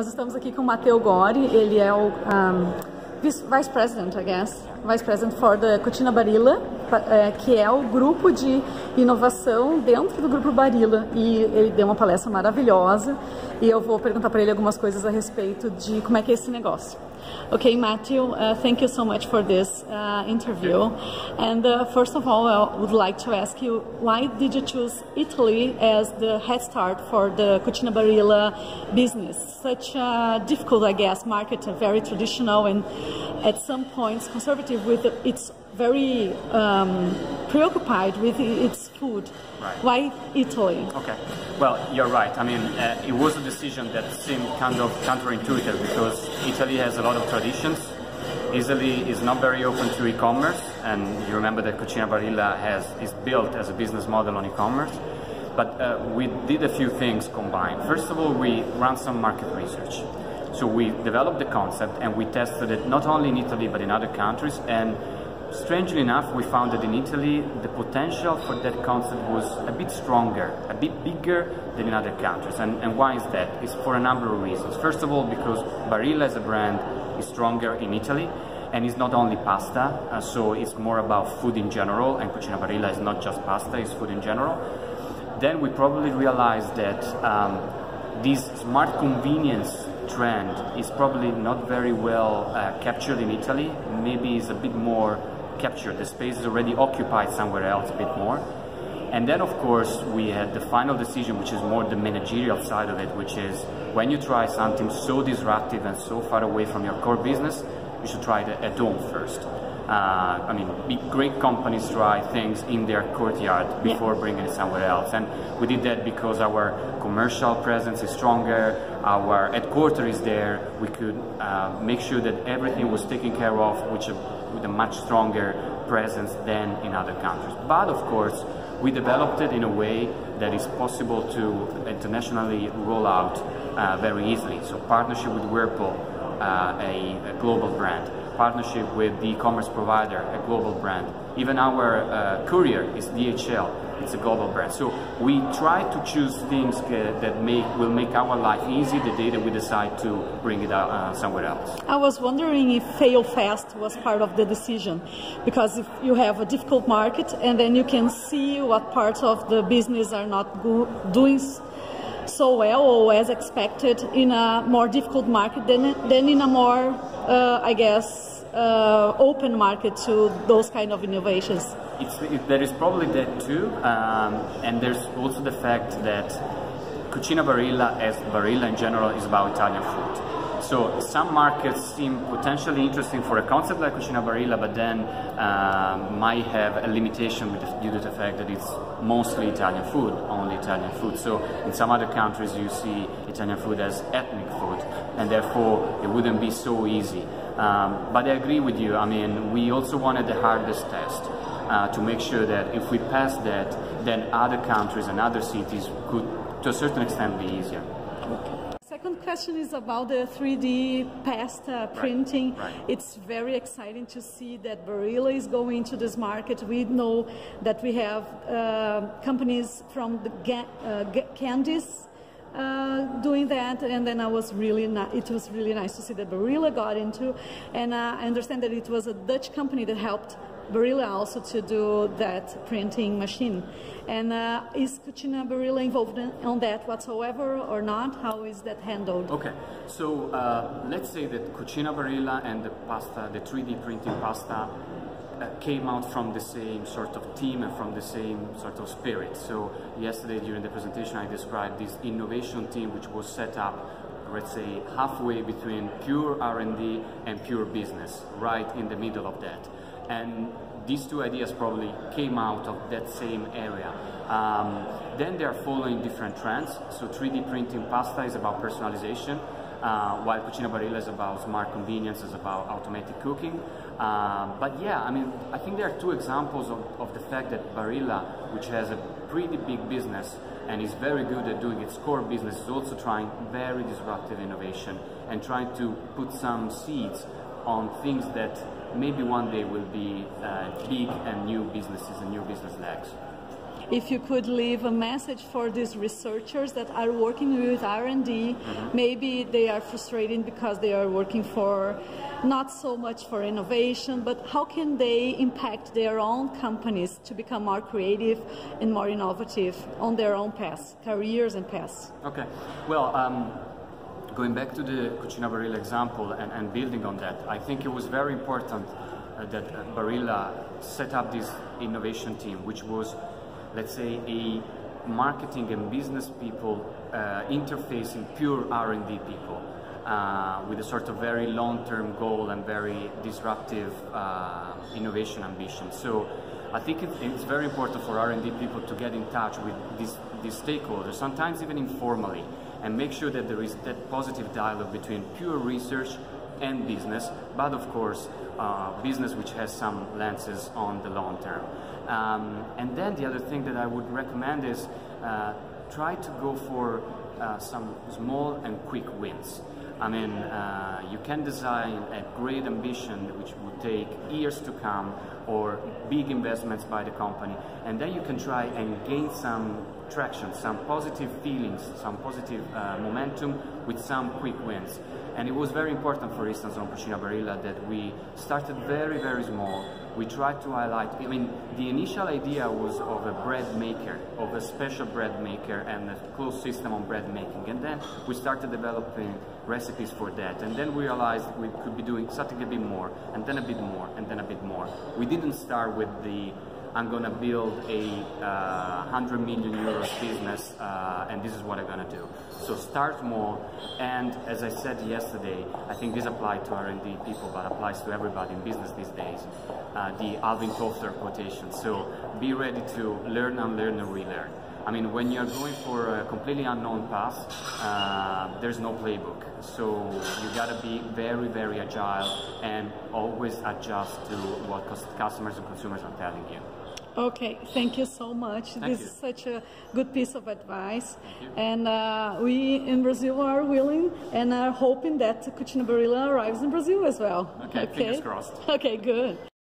Nós estamos aqui com o Matteo Gori, ele é o um, Vice President, I guess, Vice President for the Cucina Barilla, é, que é o grupo de inovação dentro do grupo Barilla. E ele deu uma palestra maravilhosa e eu vou perguntar para ele algumas coisas a respeito de como é que é esse negócio. Okay, Matthew, uh, thank you so much for this uh, interview. And uh, first of all, I would like to ask you, why did you choose Italy as the head start for the Cucina Barilla business? Such a difficult, I guess, market, very traditional and at some points conservative with its very um, preoccupied with its food. Right. Why Italy? Okay. Well, you're right. I mean, uh, it was a decision that seemed kind of counterintuitive because Italy has a lot of traditions. Italy is not very open to e-commerce, and you remember that Cucina Barilla has is built as a business model on e-commerce. But uh, we did a few things combined. First of all, we ran some market research. So we developed the concept and we tested it not only in Italy but in other countries. And strangely enough, we found that in Italy the potential for that concept was a bit stronger, a bit bigger than in other countries. And, and why is that? It's for a number of reasons. First of all, because Barilla as a brand is stronger in Italy and it's not only pasta, uh, so it's more about food in general, and Cucina Barilla is not just pasta, it's food in general. Then we probably realized that um, this smart convenience trend is probably not very well uh, captured in Italy. Maybe it's a bit more captured. The space is already occupied somewhere else a bit more. And then, of course, we had the final decision, which is more the managerial side of it, which is when you try something so disruptive and so far away from your core business, you should try it at home first. Uh, I mean, big, great companies try things in their courtyard before yeah. bringing it somewhere else. And we did that because our commercial presence is stronger, our headquarters is there, we could uh, make sure that everything was taken care of which, with a much stronger presence than in other countries. But of course, we developed it in a way that is possible to internationally roll out uh, very easily. So partnership with Whirlpool, uh, a, a global brand partnership with the e-commerce provider, a global brand. Even our uh, courier is DHL, it's a global brand. So we try to choose things uh, that make will make our life easy the day that we decide to bring it out uh, somewhere else. I was wondering if fail fast was part of the decision, because if you have a difficult market and then you can see what parts of the business are not doing so well or as expected in a more difficult market than, than in a more, uh, I guess, uh, open market to those kind of innovations? It, there is probably that too, um, and there's also the fact that Cucina Barilla, as Barilla in general, is about Italian food. So some markets seem potentially interesting for a concept like Cucina Barilla, but then uh, might have a limitation due to the fact that it's mostly Italian food, only Italian food. So in some other countries you see Italian food as ethnic food, and therefore it wouldn't be so easy. Um, but I agree with you. I mean, we also wanted the hardest test uh, to make sure that if we pass that, then other countries and other cities could, to a certain extent, be easier. Second question is about the 3D pasta printing. Right, right. It's very exciting to see that Barilla is going into this market. We know that we have uh, companies from the uh, candies uh, doing that, and then I was really it was really nice to see that Barilla got into, and uh, I understand that it was a Dutch company that helped Barilla also to do that printing machine. And uh, is Cucina Barilla involved in, on that whatsoever or not? How is that handled? Okay, so uh, let's say that Cucina Barilla and the pasta, the 3D printing pasta, uh, came out from the same sort of team and from the same sort of spirit. So yesterday during the presentation I described this innovation team which was set up let's say halfway between pure R&D and pure business, right in the middle of that. And these two ideas probably came out of that same area. Um, then they are following different trends. So 3D printing pasta is about personalization uh, while Cucina Barilla is about smart convenience, is about automatic cooking. Uh, but yeah, I mean, I think there are two examples of, of the fact that Barilla, which has a pretty big business and is very good at doing its core business, is also trying very disruptive innovation and trying to put some seeds on things that maybe one day will be uh, big and new businesses and new business legs. if you could leave a message for these researchers that are working with R&D, mm-hmm. maybe they are frustrated because they are working for not so much for innovation, but how can they impact their own companies to become more creative and more innovative on their own paths, careers and paths? Okay, well. Um, going back to the Cucina Barilla example and, and, building on that, I think it was very important uh, that uh, Barilla set up this innovation team, which was, let's say, a marketing and business people uh, interfacing pure R&D people uh, with a sort of very long-term goal and very disruptive uh, innovation ambition. So I think it, it's very important for R&D people to get in touch with these, these stakeholders, sometimes even informally, and make sure that there is that positive dialogue between pure research and business, but of course, uh, business which has some lenses on the long term. Um, and then the other thing that I would recommend is uh, try to go for uh, some small and quick wins. I mean, uh, you can design a great ambition which would take years to come or big investments by the company, and then you can try and gain some traction, some positive feelings, some positive uh, momentum with some quick wins. And it was very important, for instance, on Cucina Barilla that we started very, very small. We tried to highlight, I mean, the initial idea was of a bread maker, of a special bread maker and a closed system on bread making. And then we started developing recipes for that. And then we realized we could be doing something a bit more, and then a bit more, and then a bit more. We didn't start with the I'm going to build a uh, 100 million euros business uh, and this is what I'm going to do. So start small and as I said yesterday, I think this applies to R&D people but applies to everybody in business these days, uh, the Alvin Toffler quotation. So be ready to learn, unlearn and relearn. I mean, when you're going for a completely unknown path, uh, there's no playbook. So you gotta be very, very agile and always adjust to what customers and consumers are telling you. Okay, thank you so much. Thank this you. is such a good piece of advice. And uh, we in Brazil are willing and are hoping that Cucina Barilla arrives in Brazil as well. Okay, okay. fingers crossed. Okay, good.